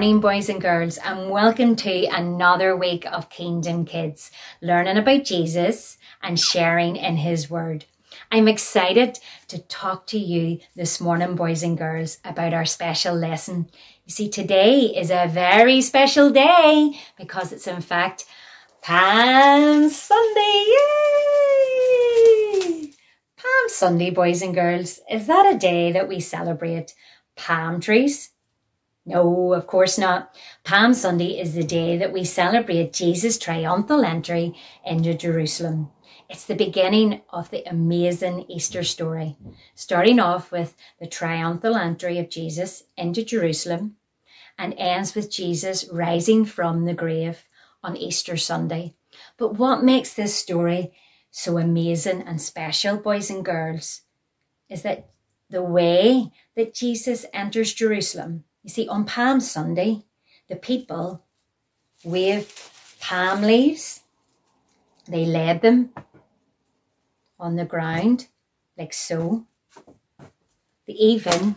Morning, boys and girls, and welcome to another week of Kingdom Kids, learning about Jesus and sharing in His Word. I'm excited to talk to you this morning, boys and girls, about our special lesson. You see, today is a very special day because it's in fact Palm Sunday. Yay! Palm Sunday, boys and girls, is that a day that we celebrate palm trees? No, of course not. Palm Sunday is the day that we celebrate Jesus' triumphal entry into Jerusalem. It's the beginning of the amazing Easter story, starting off with the triumphal entry of Jesus into Jerusalem and ends with Jesus rising from the grave on Easter Sunday. But what makes this story so amazing and special, boys and girls, is that the way that Jesus enters Jerusalem, you see, on Palm Sunday, the people waved palm leaves, they laid them on the ground, like so. They even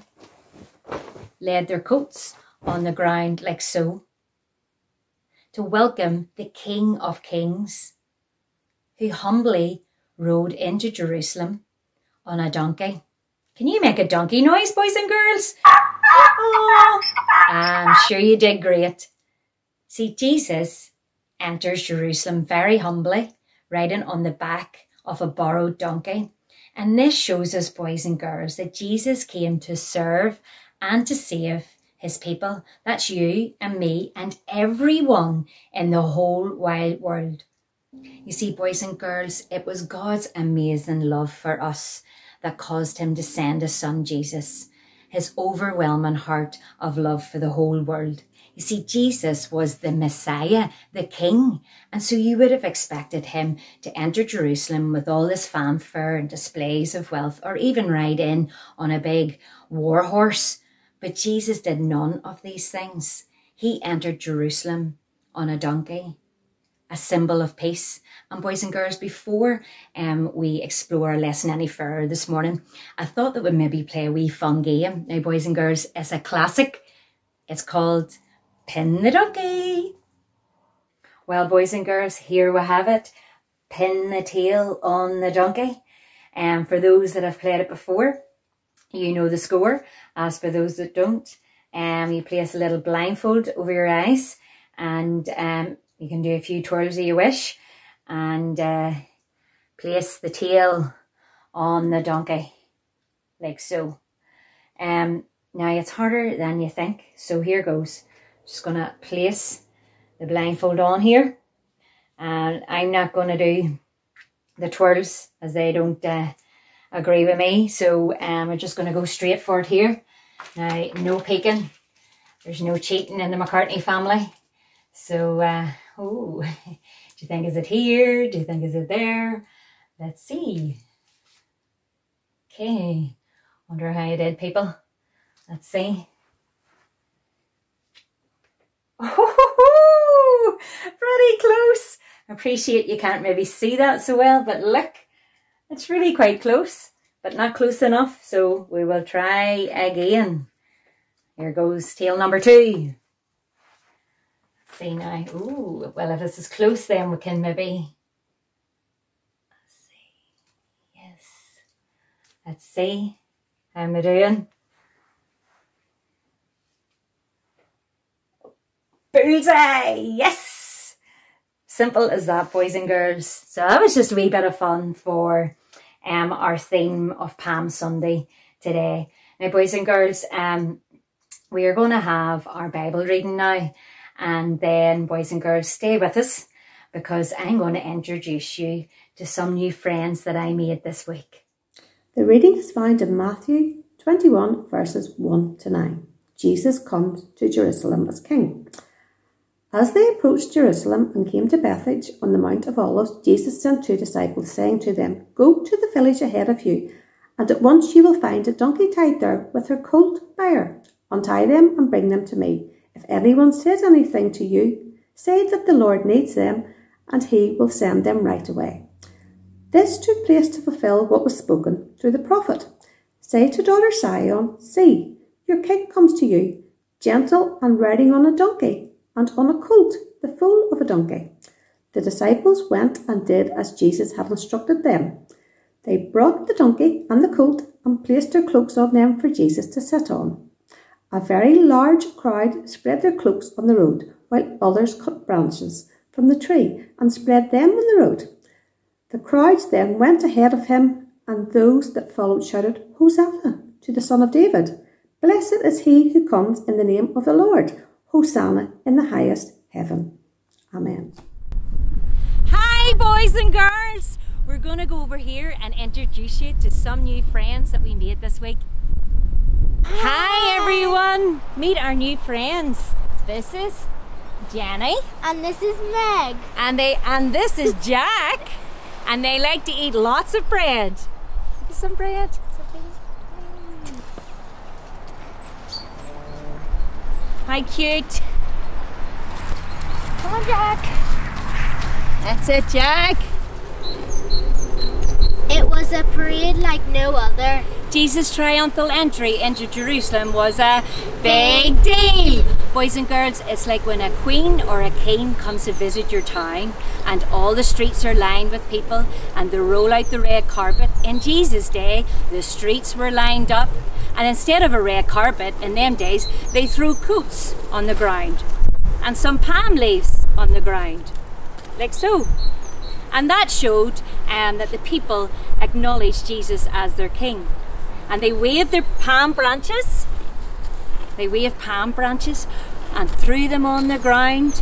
laid their coats on the ground, like so, to welcome the King of Kings, who humbly rode into Jerusalem on a donkey. Can you make a donkey noise, boys and girls? I'm sure you did great. See, Jesus enters Jerusalem very humbly, riding on the back of a borrowed donkey. And this shows us, boys and girls, that Jesus came to serve and to save his people. That's you and me and everyone in the whole wide world. You see, boys and girls, it was God's amazing love for us that caused him to send his son Jesus, his overwhelming heart of love for the whole world. You see, Jesus was the Messiah, the King, and so you would have expected him to enter Jerusalem with all this fanfare and displays of wealth, or even ride in on a big war horse. But Jesus did none of these things. He entered Jerusalem on a donkey, a symbol of peace. And boys and girls, before um, we explore our lesson any further this morning, I thought that we'd maybe play a wee fun game. Now, boys and girls, it's a classic. It's called Pin the donkey. Well, boys and girls, here we have it. Pin the tail on the donkey. And um, for those that have played it before, you know the score. As for those that don't, um, you place a little blindfold over your eyes and um, you can do a few twirls of your wish and uh, place the tail on the donkey like so. Um, now it's harder than you think. So here goes. Just going to place the blindfold on here. And I'm not going to do the twirls as they don't uh, agree with me. So um, I'm just going to go straight for it here. Now, no peeking. There's no cheating in the McCartney family. So, uh, oh, do you think is it here? Do you think is it there? Let's see. Okay, wonder how you did, people. Let's see. Oh, pretty close. Appreciate you can't maybe see that so well, but look, it's really quite close, but not close enough. So we will try again. Here goes tail number two. See now. Ooh, well, if this is close, then we can maybe. Let's see. Yes. Let's see. How am I doing? Bullseye! Yes! Simple as that, boys and girls. So that was just a wee bit of fun for um, our theme of Palm Sunday today. Now, boys and girls, um, we are going to have our Bible reading now. And then, boys and girls, stay with us because I'm going to introduce you to some new friends that I made this week. The reading is found in Matthew 21, verses 1 to 9. Jesus comes to Jerusalem as king. As they approached Jerusalem and came to Bethphage on the Mount of Olives, Jesus sent two disciples, saying to them, Go to the village ahead of you, and at once you will find a donkey tied there with her colt by her. Untie them and bring them to me. If anyone says anything to you, say that the Lord needs them, and he will send them right away. This took place to fulfill what was spoken through the prophet. Say to daughter Zion, See, your king comes to you gentle and riding on a donkey, and on a colt, the foal of a donkey. The disciples went and did as Jesus had instructed them. They brought the donkey and the colt and placed their cloaks on them for Jesus to sit on. A very large crowd spread their cloaks on the road, while others cut branches from the tree and spread them on the road. The crowds then went ahead of him, and those that followed shouted, Hosanna to the Son of David! Blessed is he who comes in the name of the Lord! Hosanna in the highest heaven. Amen. Hi, boys and girls! We're going to go over here and introduce you to some new friends that we made this week. Hi, everyone! Meet our new friends. This is Jenny. And this is Meg. And they and this is Jack. and they like to eat lots of bread. Some bread. Hi, cute. Come on, Jack. That's it, Jack. It was a parade like no other. Jesus' triumphal entry into Jerusalem was a big deal. Boys and girls, it's like when a queen or a king comes to visit your town and all the streets are lined with people and they roll out the red carpet. In Jesus' day, the streets were lined up and instead of a red carpet in them days, they threw coats on the ground and some palm leaves on the ground, like so. And that showed um, that the people acknowledged Jesus as their king and they waved their palm branches. They waved palm branches and threw them on the ground.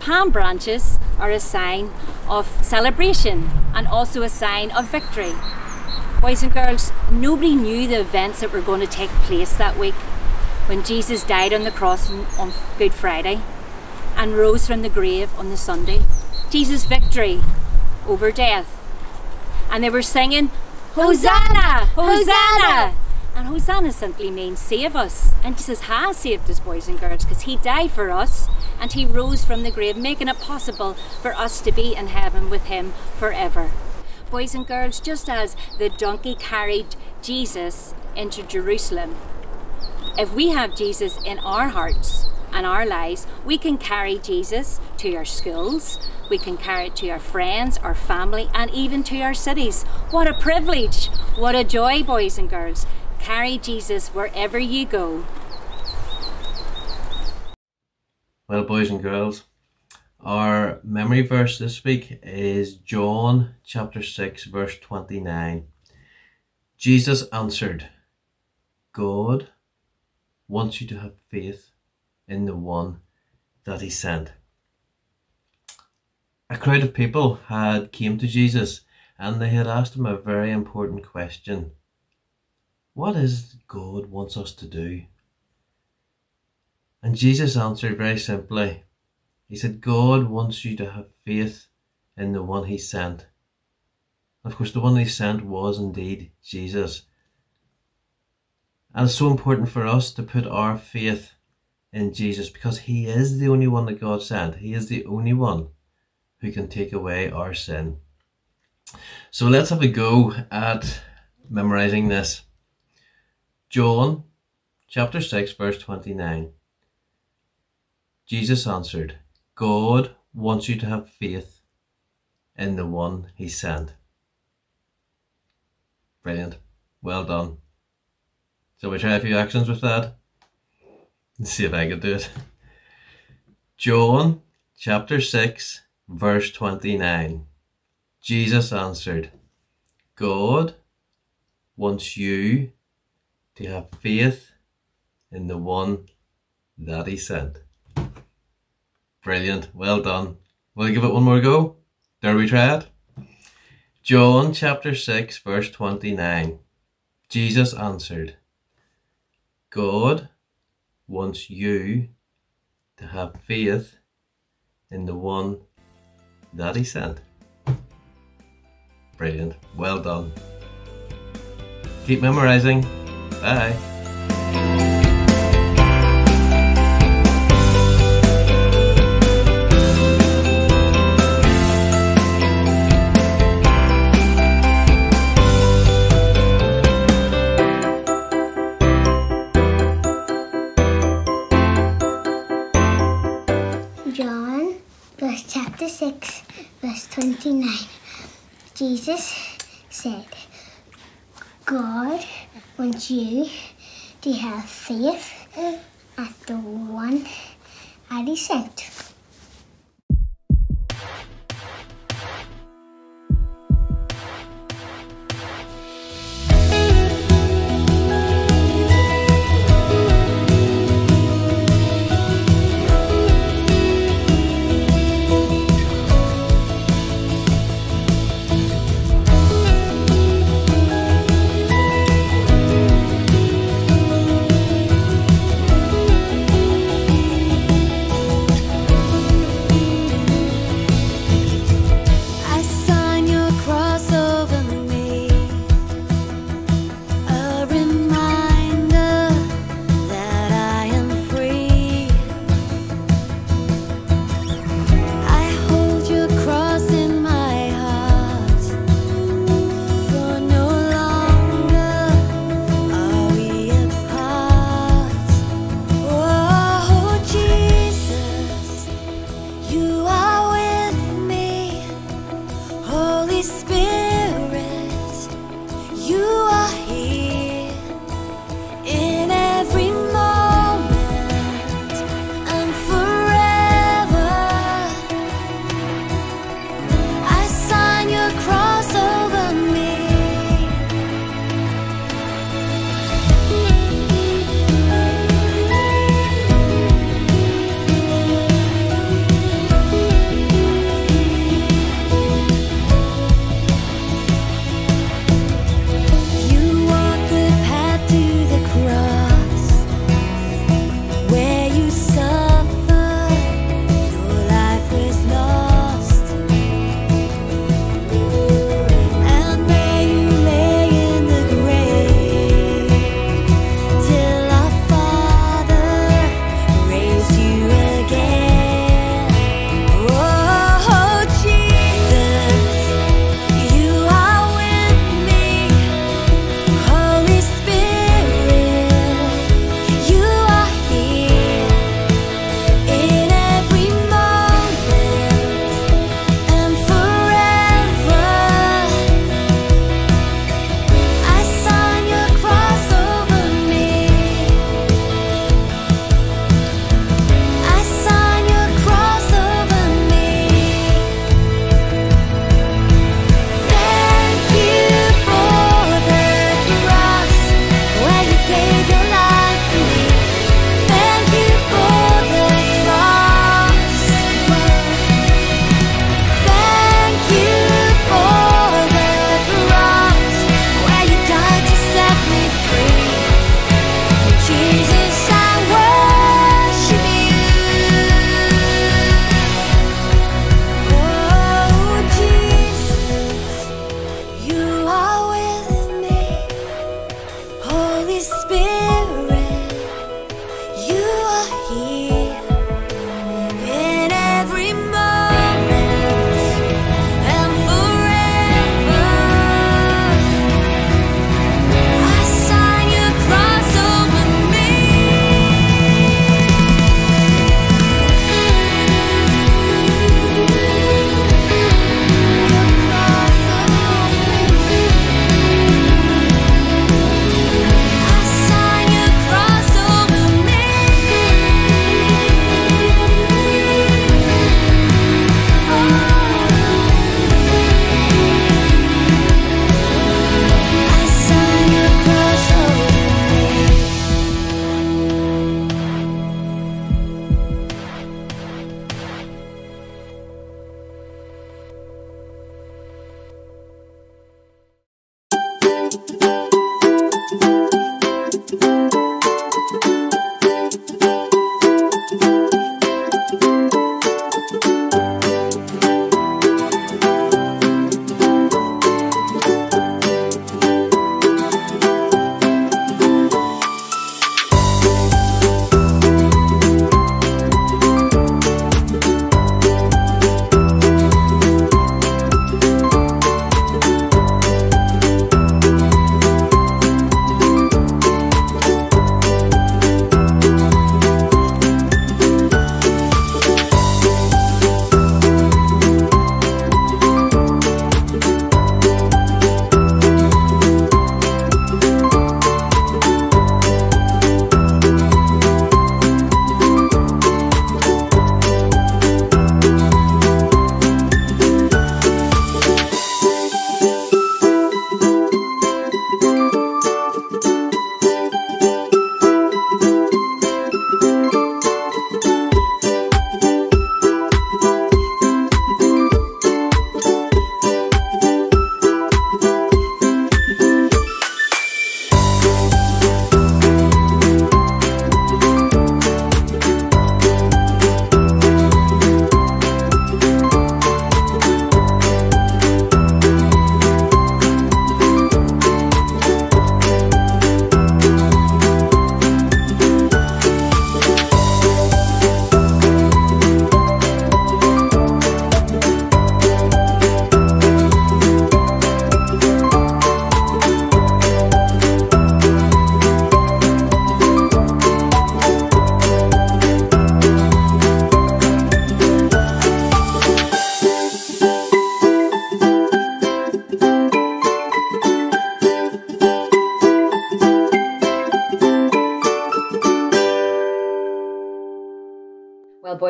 Palm branches are a sign of celebration and also a sign of victory. Boys and girls, nobody knew the events that were going to take place that week when Jesus died on the cross on Good Friday and rose from the grave on the Sunday. Jesus' victory over death. And they were singing, Hosanna! Hosanna! And Hosanna simply means save us. And Jesus has saved us, boys and girls, because He died for us and He rose from the grave, making it possible for us to be in heaven with Him forever. Boys and girls, just as the donkey carried Jesus into Jerusalem, if we have Jesus in our hearts, and our lives, we can carry Jesus to our schools, we can carry it to our friends, our family, and even to our cities. What a privilege! What a joy, boys and girls. Carry Jesus wherever you go. Well, boys and girls, our memory verse this week is John chapter 6, verse 29. Jesus answered, God wants you to have faith in the one that he sent. A crowd of people had came to Jesus and they had asked him a very important question. What is God wants us to do? And Jesus answered very simply. He said, God wants you to have faith in the one he sent. Of course, the one he sent was indeed Jesus. And it's so important for us to put our faith in Jesus because He is the only one that God sent. He is the only one who can take away our sin. So let's have a go at memorizing this. John chapter 6, verse 29. Jesus answered, God wants you to have faith in the one He sent. Brilliant. Well done. So we try a few actions with that. Let's see if I can do it. John chapter 6, verse 29. Jesus answered, God wants you to have faith in the one that he sent. Brilliant. Well done. Will you give it one more go? Dare we try it? John chapter 6, verse 29. Jesus answered, God wants you to have faith in the one that he sent. Brilliant. Well done. Keep memorizing. Bye. Wants you to have faith mm. at the one He sent.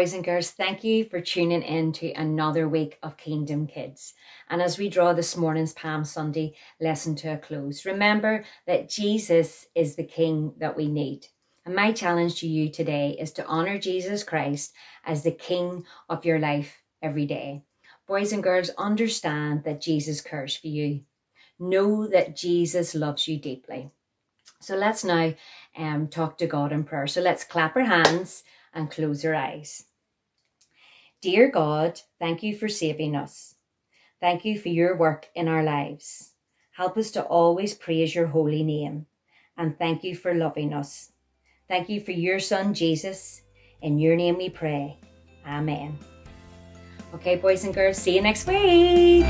Boys and girls, thank you for tuning in to another week of Kingdom Kids. And as we draw this morning's Palm Sunday lesson to a close, remember that Jesus is the King that we need. And my challenge to you today is to honour Jesus Christ as the King of your life every day. Boys and girls, understand that Jesus cares for you. Know that Jesus loves you deeply. So let's now um, talk to God in prayer. So let's clap our hands and close our eyes. Dear God, thank you for saving us. Thank you for your work in our lives. Help us to always praise your holy name. And thank you for loving us. Thank you for your son, Jesus. In your name we pray. Amen. Okay, boys and girls, see you next week.